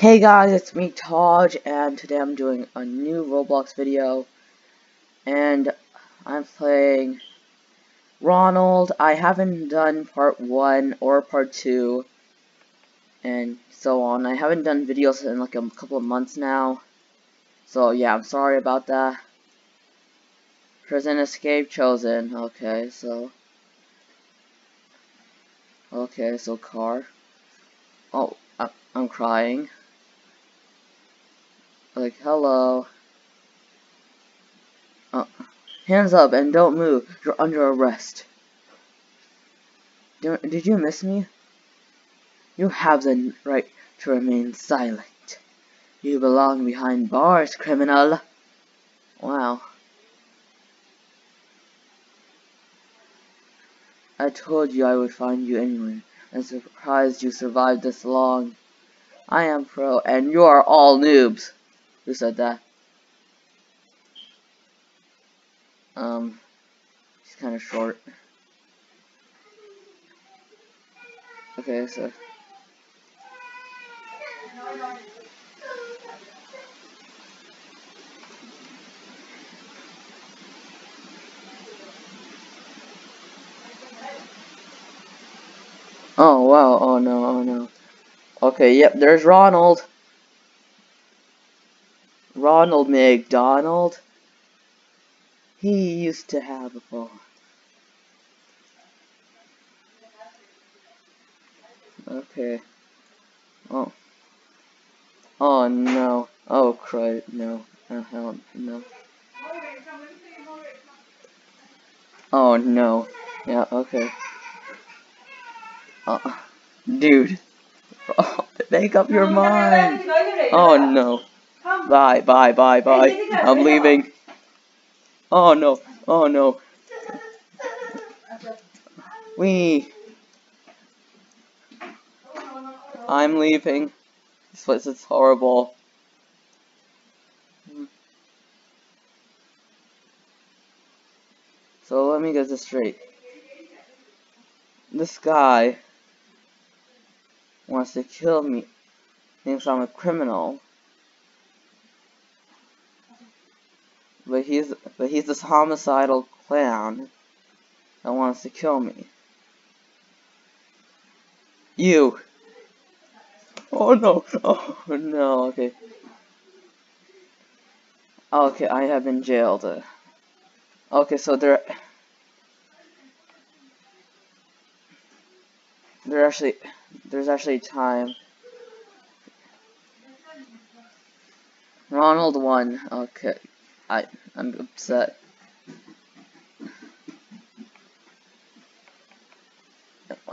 Hey guys, it's me Taj, and today I'm doing a new Roblox video, and I'm playing Ronald. I haven't done part 1 or part 2, and so on. I haven't done videos in like a couple of months now, so yeah, I'm sorry about that. Prison escape chosen, okay, so... Okay, so car. Oh, I I'm crying. Like, hello. Uh, hands up and don't move. You're under arrest. Did you miss me? You have the right to remain silent. You belong behind bars, criminal. Wow. I told you I would find you anyway. I'm surprised you survived this long. I am pro, and you're all noobs. Who said that? Um, he's kind of short. Okay, so. Oh wow, oh no, oh no. Okay, yep, there's Ronald. Ronald McDonald. He used to have a phone. Okay. Oh. Oh no. Oh crud. No. Oh hell no. Oh no. Yeah, okay. Uh, dude. make up your mind. Oh no. Bye, bye, bye, bye. I'm leaving. Oh no, oh no. We. I'm leaving. This place is horrible. So let me get this straight. This guy wants to kill me. Thinks I'm a criminal. But he's but he's this homicidal clown that wants to kill me. You. Oh no. Oh no. Okay. Okay, I have been jailed. Okay, so there. There actually, there's actually time. Ronald won. Okay. I I'm upset.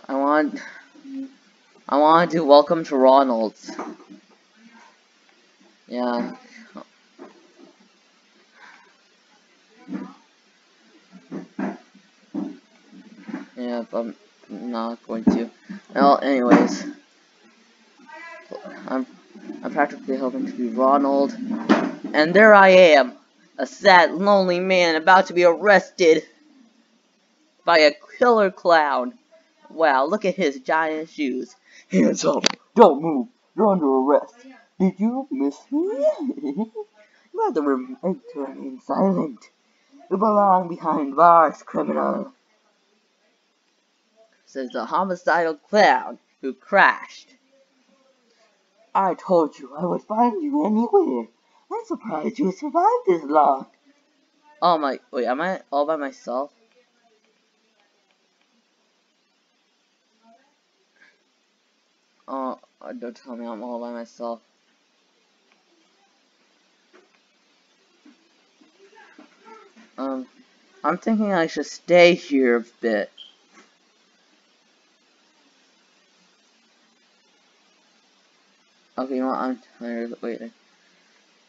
I want I want to do welcome to Ronald's. Yeah. Yeah, but I'm not going to. Well, anyways. I'm I'm practically hoping to be Ronald. And there I am. A sad, lonely man about to be arrested by a killer clown. Wow, look at his giant shoes. Hands up! Don't move! You're under arrest. Did you miss me? to remain silent. You belong behind bars, criminal. Says the homicidal clown who crashed. I told you I would find you anywhere. I'm surprised you survived this long. Oh my, wait, am I all by myself? Oh, don't tell me I'm all by myself. Um, I'm thinking I should stay here a bit. Okay, what, I'm tired, wait.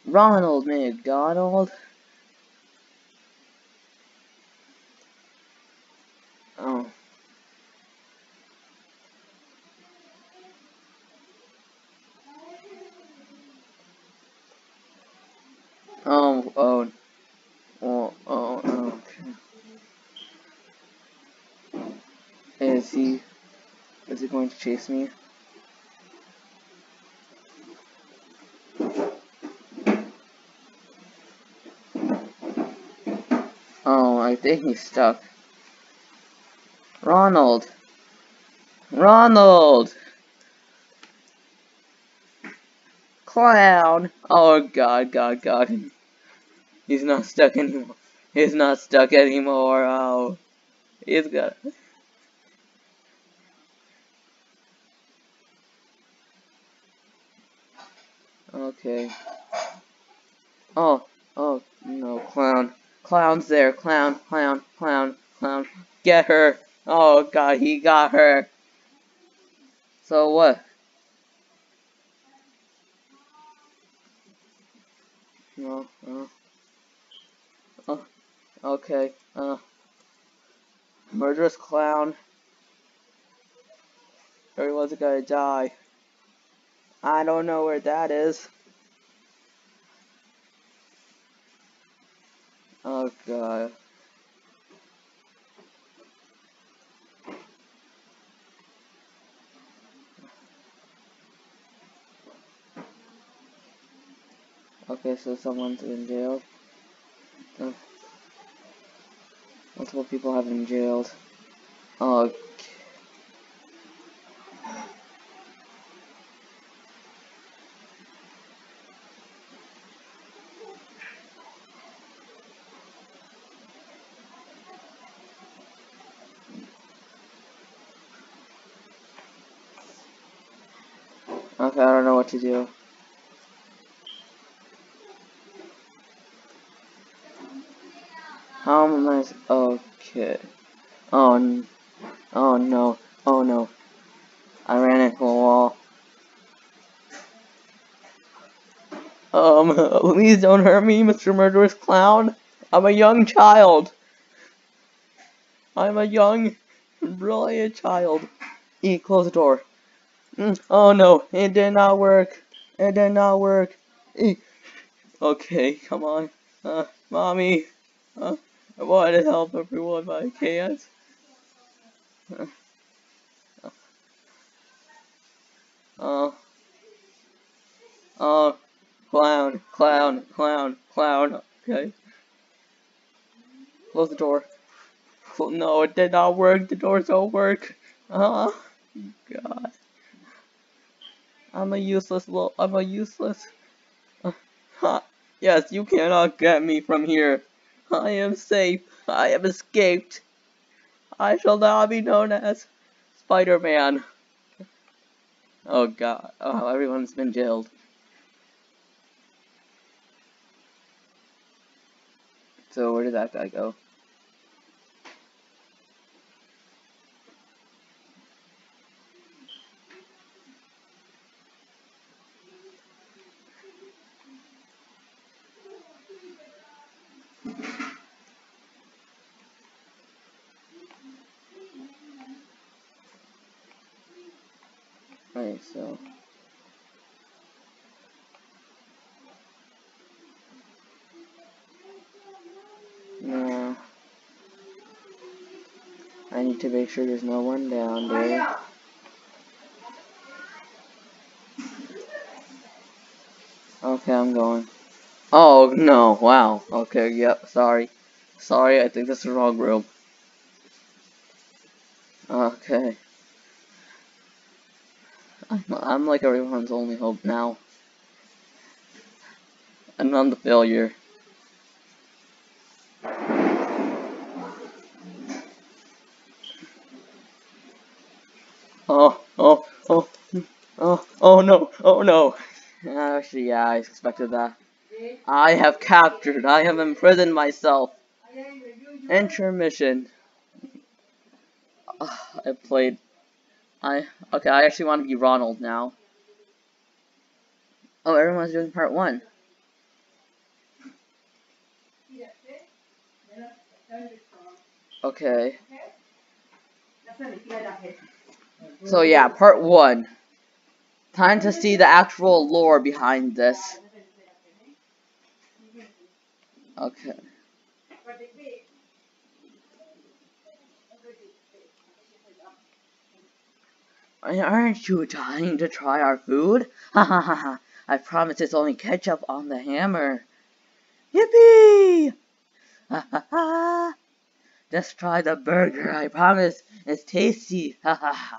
Ronald McDonald. Oh. Oh, oh. Oh, oh, okay. Is he, is he going to chase me? Think he's stuck. Ronald! Ronald! Clown! Oh god, god, god. He's not stuck anymore. He's not stuck anymore. Oh. He's got. Okay. Oh, oh, no, clown. Clown's there. Clown, clown, clown, clown. Get her. Oh god, he got her. So what? No. Oh, okay. Uh, murderous clown. Everyone's gonna die. I don't know where that is. Oh god. Okay, so someone's in jail. Multiple people have been jailed. Okay. Okay, I don't know what to do. How am I? Okay. Oh, oh no. Oh no. I ran into a wall. Um, please don't hurt me, Mr. Murderous Clown. I'm a young child. I'm a young, brilliant child. E, close the door. Mm, oh no, it did not work. It did not work. Okay, come on. Uh, mommy. Uh, I want to help everyone, but I can't. Oh. Oh. Clown, clown, clown, clown. Okay. Close the door. No, it did not work. The doors don't work. Oh, God. I'm a useless little. I'm a useless. Yes, you cannot get me from here. I am safe. I have escaped. I shall now be known as Spider-Man. Oh god. Oh, everyone's been jailed. So where did that guy go? Right, so. Now, I need to make sure there's no one down there. Okay, I'm going. Oh, no, wow. Okay, yep, sorry. Sorry, I think this is the wrong room. Okay. I'm, I'm like everyone's only hope now. And I'm the failure. Oh, oh, oh, oh, no, oh no. Actually, yeah, I expected that. I have captured, I have imprisoned myself. Intermission. Uh, I played I okay, I actually want to be Ronald now. Oh, everyone's doing part one. Okay. So yeah, part one. Time to see the actual lore behind this. Okay. Aren't you dying to try our food? Ha ha ha ha. I promise it's only ketchup on the hammer. Yippee! Ha ha ha. Just try the burger. I promise it's tasty. Ha ha ha.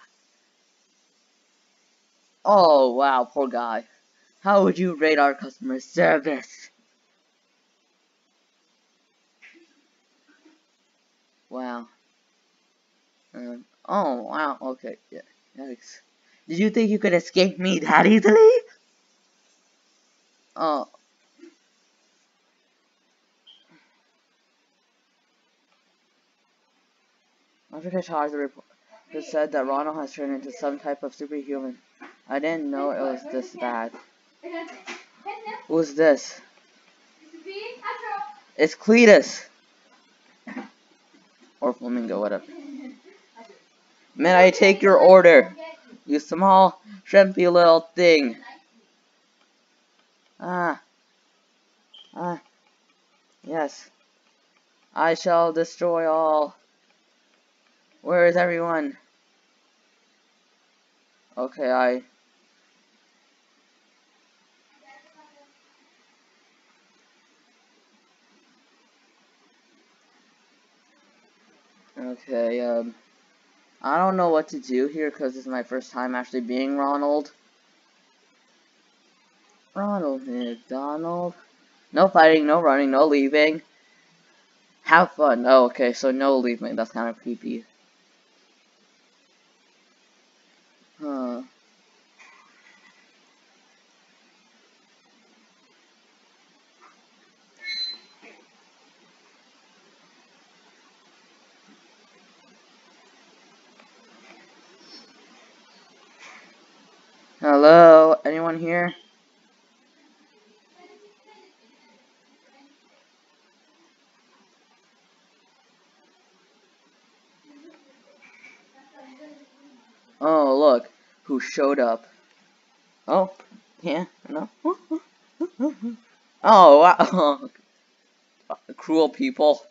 Oh, wow, poor guy. How would you rate our customer service? Wow. Um, oh, wow, okay, yeah, yikes. Did you think you could escape me that easily? Oh. Africa charged the report. It said that Ronald has turned into some type of superhuman. I didn't know it was this bad. Who's this? It's Cletus. Or Flamingo, whatever. May I take your order? You small, shrimpy little thing. Ah. Ah. Yes. I shall destroy all. Where is everyone? Okay, I... Okay, um... I don't know what to do here because this is my first time actually being Ronald. Ronald McDonald. No fighting, no running, no leaving. Have fun. Oh, okay, so no leaving. That's kind of creepy. Huh. Hello? Anyone here? Oh, look, who showed up. Oh, yeah, no. Oh, wow. Cruel people.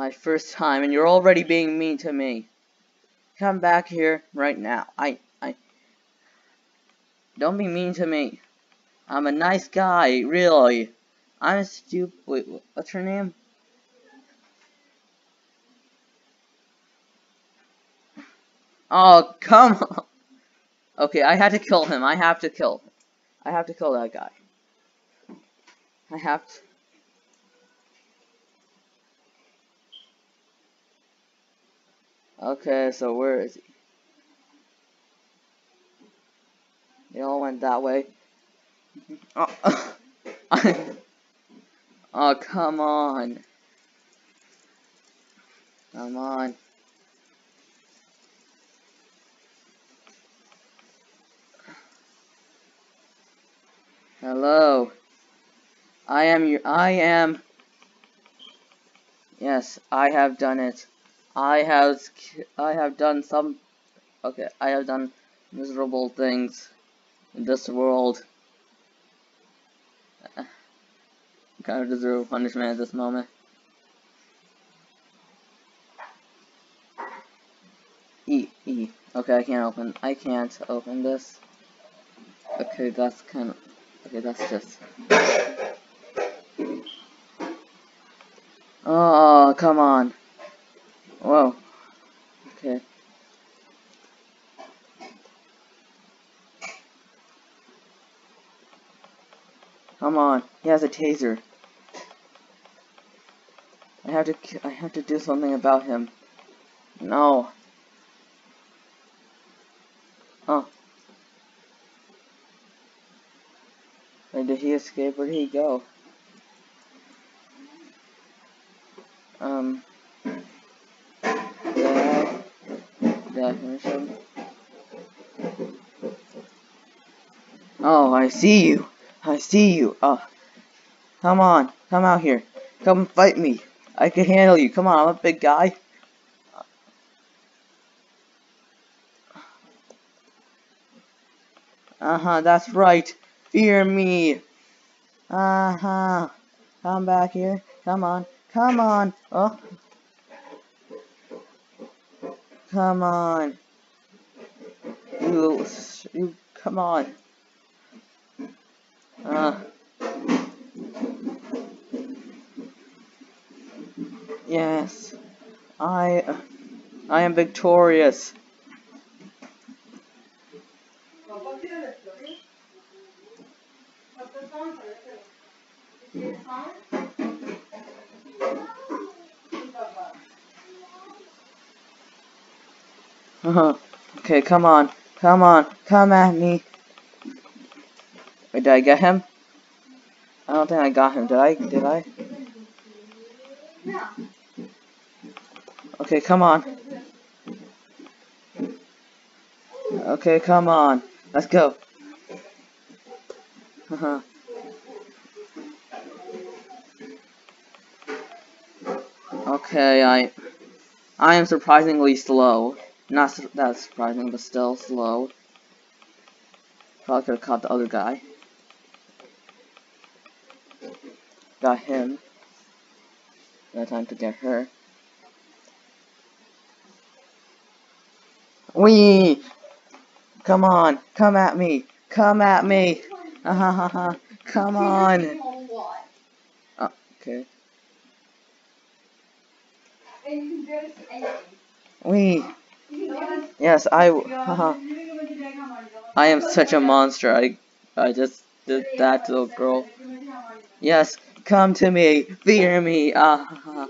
My first time, and you're already being mean to me. Come back here right now. I, I... Don't be mean to me. I'm a nice guy, really. I'm stupid. Wait, what's her name? Oh, come on. Okay, I had to kill him. I have to kill. I have to kill that guy. I have to. Okay, so where is he? They all went that way. Oh, oh come on. Come on. Hello. I am your, I am, yes, I have done it. I have, I have done some, okay, I have done miserable things in this world. I kind of deserve punishment at this moment. E, E. Okay, I can't open, I can't open this. Okay, that's kind of, Okay, that's just... Oh, come on. Whoa. Okay. Come on. He has a taser. I have to I have to do something about him. No. Oh. Where did he escape? Where did he go? Oh, I see you. I see you. Oh. Come on. Come out here. Come fight me. I can handle you. Come on, I'm a big guy. Uh-huh, that's right. Fear me. Uh-huh. Come back here. Come on. Come on. Oh. Come on. You, you, come on. Ah yes, I, I am victorious. Uh -huh. Okay, come on. Come on. Come at me. Did I get him? I don't think I got him. Did I? Did I? Okay, come on. Okay, come on. Let's go. Uh-huh. okay, I I am surprisingly slow. Not su that surprising, but still slow. Probably could have caught the other guy. Got him. No time to get her. Wee! Come on, come at me, come at me. Ha ha ha ha. Come on. Ah, oh, okay. Wee. Yes, I. Haha. I am such a monster. I, I just did that to the girl. Yes, come to me, fear me. Ah. ha, ha.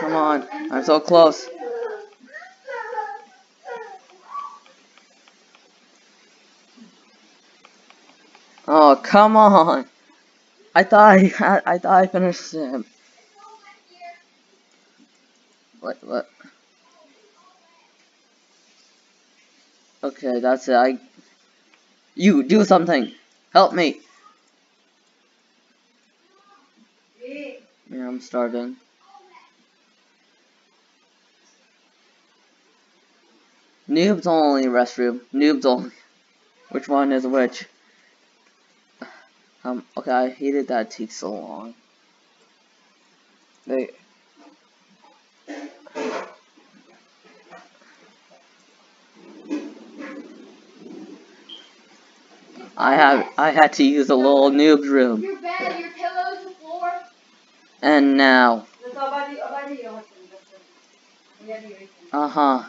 Come on, I'm so close. Oh, come on. I thought I I thought I finished him. What, what? Okay, that's it. I. You, do something. Help me. Yeah, I'm starving. Noob's only restroom. Noob's only. Which one is which? Um, okay, I hated that it takes so long. They. I have I had to use a little noob's room. Your bed, your pillows, the floor. And now, uh-huh.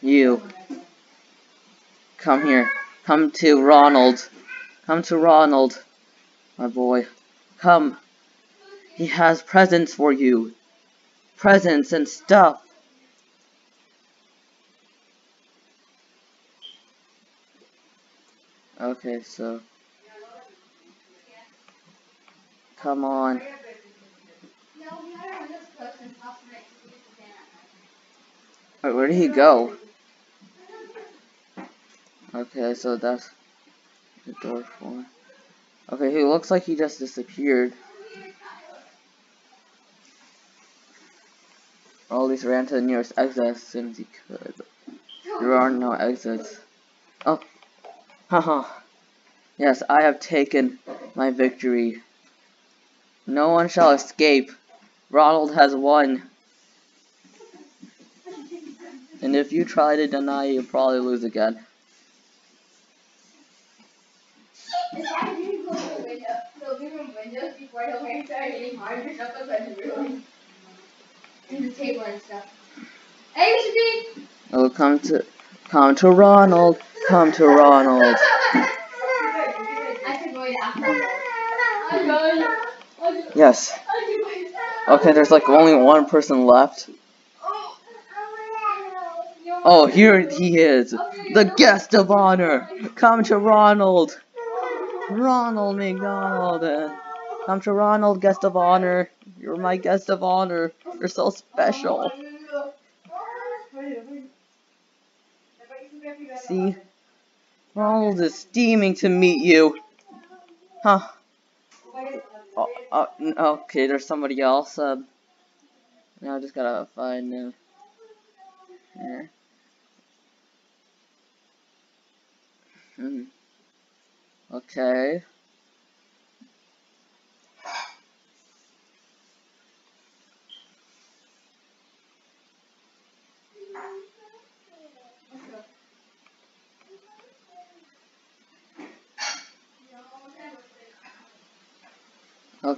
You come here. Come to Ronald. Come to Ronald. My boy. Come. He has presents for you. Presents and stuff. Okay, so. Come on. Wait, where did he go? Okay, so that's the door for. Okay, he looks like he just disappeared. Least ran to the nearest exit as soon as he could. There are no exits. Oh. Haha. yes, I have taken my victory. No one shall escape. Ronald has won. And if you try to deny, you'll probably lose again. Hey, Mr. To, come to Ronald. Come to Ronald. Yes. Okay, there's like only one person left. Oh, here he is. The guest of honor. Come to Ronald. Ronald McDonald. Come to Ronald, guest of honor. You're my guest of honor. You're so special. See? Ronald is steaming to meet you. Huh. Oh, oh, okay, there's somebody else. Um, now I just gotta find uh, here. Hmm. Okay.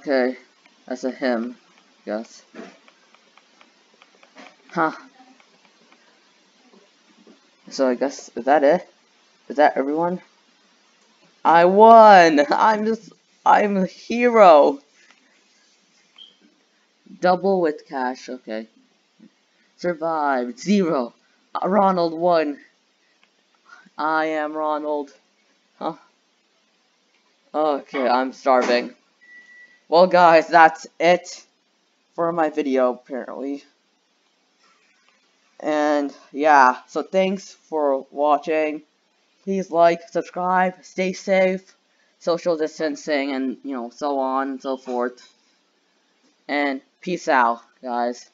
Okay, that's a him, guess. Huh. So I guess, is that it? Is that everyone? I won! I'm just, I'm a hero! Double with cash, okay. Survived, zero. Ronald won. I am Ronald. Huh. Okay, I'm starving. Well guys, that's it for my video, apparently. And, yeah, so thanks for watching. Please like, subscribe, stay safe, social distancing, and, you know, so on and so forth. And peace out, guys.